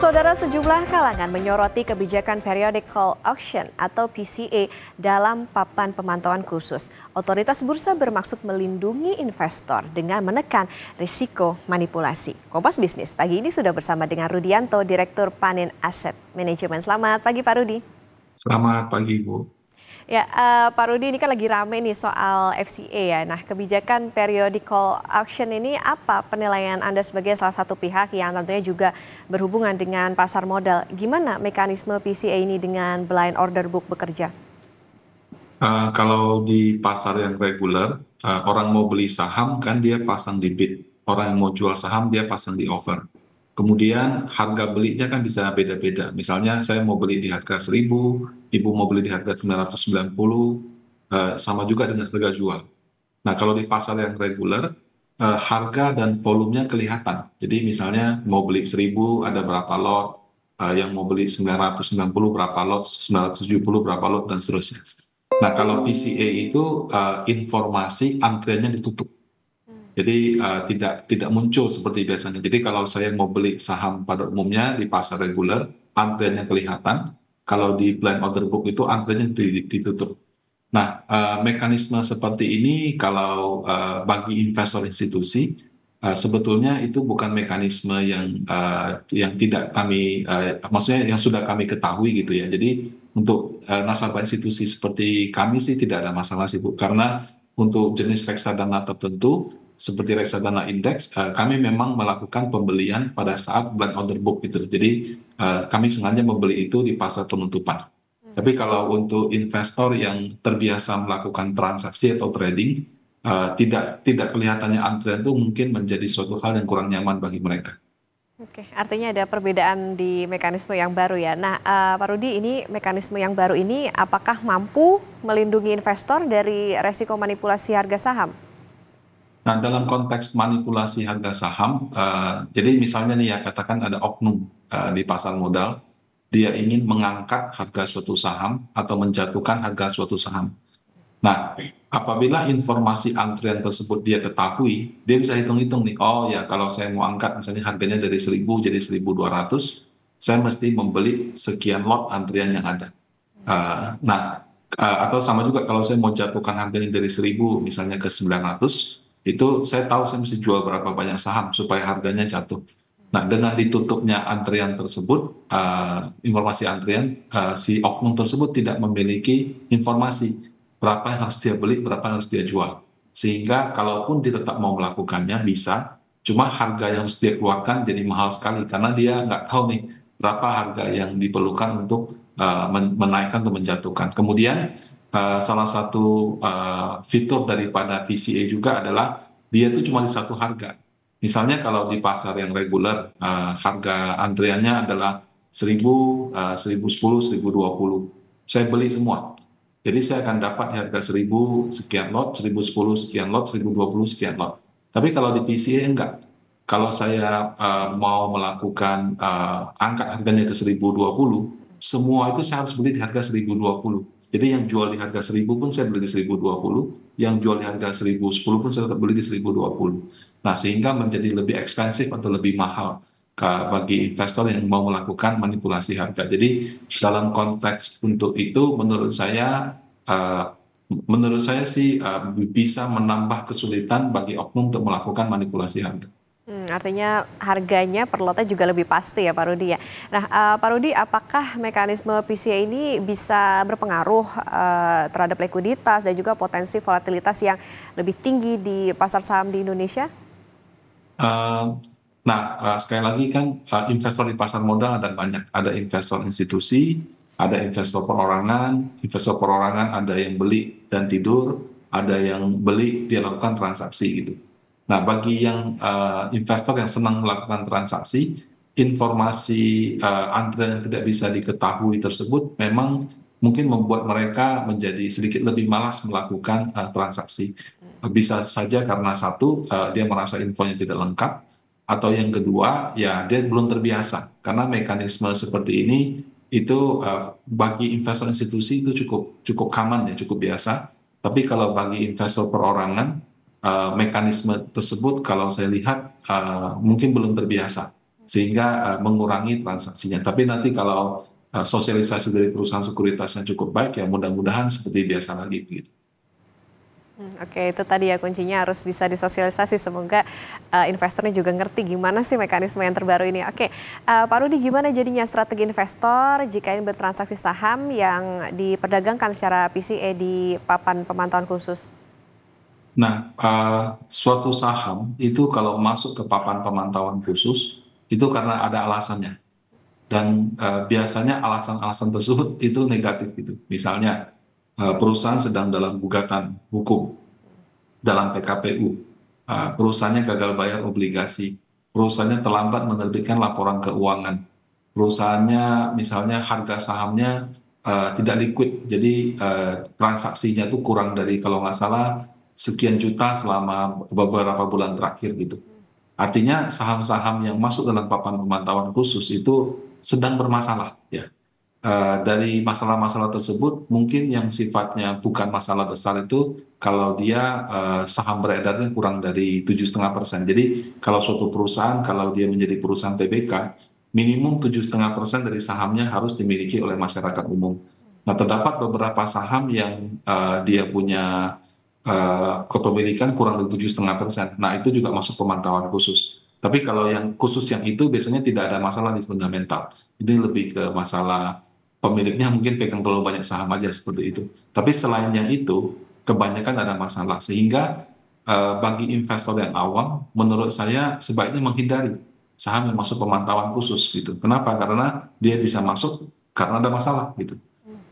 Saudara sejumlah kalangan menyoroti kebijakan periodic call auction atau PCA dalam papan pemantauan khusus. Otoritas bursa bermaksud melindungi investor dengan menekan risiko manipulasi. Kompas Bisnis pagi ini sudah bersama dengan Rudianto, Direktur Panin Asset Management. Selamat pagi Pak Rudi. Selamat pagi Bu. Ya, uh, Pak Rudi ini kan lagi rame nih soal FCA ya. Nah, kebijakan periodical auction ini apa penilaian Anda sebagai salah satu pihak yang tentunya juga berhubungan dengan pasar modal? Gimana mekanisme PCA ini dengan blind order book bekerja? Uh, kalau di pasar yang reguler, uh, orang mau beli saham kan dia pasang di bid. Orang yang mau jual saham dia pasang di offer. Kemudian harga belinya kan bisa beda-beda. Misalnya saya mau beli di harga 1000, ibu mau beli di harga 990, eh, sama juga dengan harga jual. Nah kalau di pasar yang reguler, eh, harga dan volumenya kelihatan. Jadi misalnya mau beli 1000 ada berapa lot, eh, yang mau beli 990 berapa lot, 970 berapa lot, dan seterusnya. Nah kalau PCA itu informasi antriannya ditutup jadi uh, tidak tidak muncul seperti biasanya. Jadi kalau saya mau beli saham pada umumnya di pasar reguler, antriannya kelihatan. Kalau di blind order book itu antriannya ditutup. Nah, uh, mekanisme seperti ini kalau uh, bagi investor institusi uh, sebetulnya itu bukan mekanisme yang uh, yang tidak kami uh, maksudnya yang sudah kami ketahui gitu ya. Jadi untuk uh, nasabah institusi seperti kami sih tidak ada masalah sih Bu karena untuk jenis reksadana tertentu seperti reksadana indeks, uh, kami memang melakukan pembelian pada saat blind order book itu. Jadi uh, kami sengaja membeli itu di pasar penutupan. Hmm. Tapi kalau untuk investor yang terbiasa melakukan transaksi atau trading, uh, tidak tidak kelihatannya antrian itu mungkin menjadi suatu hal yang kurang nyaman bagi mereka. Oke, artinya ada perbedaan di mekanisme yang baru ya. Nah, uh, Pak Rudi, ini mekanisme yang baru ini apakah mampu melindungi investor dari resiko manipulasi harga saham? Nah, dalam konteks manipulasi harga saham, uh, jadi misalnya nih ya katakan ada oknum uh, di pasar modal, dia ingin mengangkat harga suatu saham atau menjatuhkan harga suatu saham. Nah, apabila informasi antrian tersebut dia ketahui, dia bisa hitung-hitung nih, oh ya kalau saya mau angkat misalnya harganya dari 1000 jadi 1200, saya mesti membeli sekian lot antrian yang ada. Uh, nah, uh, atau sama juga kalau saya mau jatuhkan harganya dari 1000 misalnya ke 900, itu saya tahu saya mesti jual berapa banyak saham supaya harganya jatuh. Nah, dengan ditutupnya antrian tersebut, uh, informasi antrian, uh, si oknum tersebut tidak memiliki informasi berapa yang harus dia beli, berapa yang harus dia jual. Sehingga kalaupun dia tetap mau melakukannya, bisa. Cuma harga yang harus dia keluarkan jadi mahal sekali karena dia nggak tahu nih berapa harga yang diperlukan untuk uh, menaikkan atau menjatuhkan. Kemudian uh, salah satu uh, fitur daripada PCA juga adalah dia itu cuma di satu harga. Misalnya kalau di pasar yang reguler uh, harga antriannya adalah 1000, uh, 1010, 1020. Saya beli semua. Jadi saya akan dapat harga 1000 sekian lot, 1010 sekian lot, 1020 sekian lot. Tapi kalau di PCA enggak. Kalau saya uh, mau melakukan uh, angkat harganya ke 1020, semua itu saya harus beli di harga 1020 jadi yang jual di harga 1000 pun saya beli di 1020, yang jual di harga 1010 pun saya beli di 1020. Nah, sehingga menjadi lebih ekspensif atau lebih mahal bagi investor yang mau melakukan manipulasi harga. Jadi dalam konteks untuk itu menurut saya uh, menurut saya sih uh, bisa menambah kesulitan bagi oknum untuk melakukan manipulasi harga. Hmm, artinya harganya per lotnya juga lebih pasti ya Pak Rudi ya. Nah uh, Pak Rudi apakah mekanisme PCA ini bisa berpengaruh uh, terhadap likuiditas dan juga potensi volatilitas yang lebih tinggi di pasar saham di Indonesia? Uh, nah uh, sekali lagi kan uh, investor di pasar modal ada banyak. Ada investor institusi, ada investor perorangan, investor perorangan ada yang beli dan tidur, ada yang beli dia lakukan transaksi gitu. Nah, bagi yang uh, investor yang senang melakukan transaksi, informasi uh, antrian yang tidak bisa diketahui tersebut memang mungkin membuat mereka menjadi sedikit lebih malas melakukan uh, transaksi. Bisa saja karena satu uh, dia merasa infonya tidak lengkap, atau yang kedua ya dia belum terbiasa karena mekanisme seperti ini itu uh, bagi investor institusi itu cukup cukup common ya cukup biasa. Tapi kalau bagi investor perorangan uh, mekanisme tersebut kalau saya lihat uh, mungkin belum terbiasa sehingga uh, mengurangi transaksinya. Tapi nanti kalau uh, sosialisasi dari perusahaan sekuritasnya cukup baik ya mudah-mudahan seperti biasa lagi begitu. Hmm, oke, itu tadi ya kuncinya harus bisa disosialisasi. Semoga uh, investornya juga ngerti gimana sih mekanisme yang terbaru ini. Oke, uh, Pak Rudi gimana jadinya strategi investor jika ini bertransaksi saham yang diperdagangkan secara PCA di papan pemantauan khusus? Nah, uh, suatu saham itu kalau masuk ke papan pemantauan khusus itu karena ada alasannya. Dan uh, biasanya alasan-alasan tersebut itu negatif gitu. Misalnya Eh, perusahaan sedang dalam gugatan hukum dalam PKPU, eh, perusahaannya gagal bayar obligasi, perusahaannya terlambat menerbitkan laporan keuangan, perusahaannya misalnya harga sahamnya uh, tidak liquid, jadi uh, transaksinya itu kurang dari kalau nggak salah sekian juta selama beberapa bulan terakhir gitu. Artinya saham-saham yang masuk dalam papan pemantauan khusus itu sedang bermasalah ya Uh, dari masalah-masalah tersebut mungkin yang sifatnya bukan masalah besar itu kalau dia uh, saham beredarnya kurang dari tujuh setengah persen. Jadi kalau suatu perusahaan kalau dia menjadi perusahaan TBK minimum tujuh setengah persen dari sahamnya harus dimiliki oleh masyarakat umum. Nah terdapat beberapa saham yang uh, dia punya uh, kepemilikan kurang dari tujuh setengah persen. Nah itu juga masuk pemantauan khusus. Tapi kalau yang khusus yang itu biasanya tidak ada masalah di fundamental. Ini lebih ke masalah pemiliknya mungkin pegang terlalu banyak saham aja seperti itu. Tapi selain yang itu, kebanyakan ada masalah. Sehingga uh, bagi investor yang awam, menurut saya sebaiknya menghindari saham yang masuk pemantauan khusus gitu. Kenapa? Karena dia bisa masuk karena ada masalah gitu.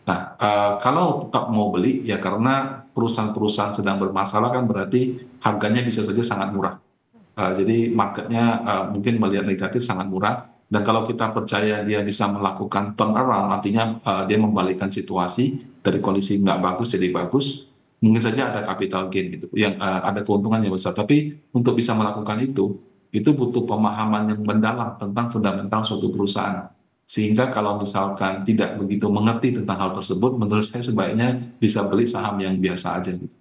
Nah, uh, kalau tetap mau beli ya karena perusahaan-perusahaan sedang bermasalah kan berarti harganya bisa saja sangat murah. Uh, jadi marketnya uh, mungkin melihat negatif sangat murah dan kalau kita percaya dia bisa melakukan turnaround, artinya uh, dia membalikkan situasi dari kondisi nggak bagus jadi bagus, mungkin saja ada capital gain gitu, yang uh, ada keuntungan yang besar. Tapi untuk bisa melakukan itu, itu butuh pemahaman yang mendalam tentang fundamental suatu perusahaan. Sehingga kalau misalkan tidak begitu mengerti tentang hal tersebut, menurut saya sebaiknya bisa beli saham yang biasa aja gitu.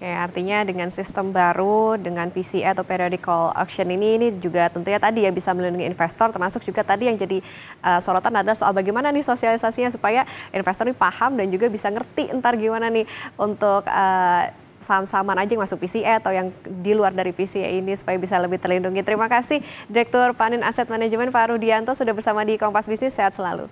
Oke, artinya dengan sistem baru, dengan PCA atau periodical auction ini, ini juga tentunya tadi ya bisa melindungi investor, termasuk juga tadi yang jadi uh, sorotan adalah soal bagaimana nih sosialisasinya supaya investor ini paham dan juga bisa ngerti entar gimana nih untuk uh, saham-sahaman aja yang masuk PCA atau yang di luar dari PCA ini supaya bisa lebih terlindungi. Terima kasih Direktur Panin Aset Manajemen Pak Rudianto sudah bersama di Kompas Bisnis. Sehat selalu.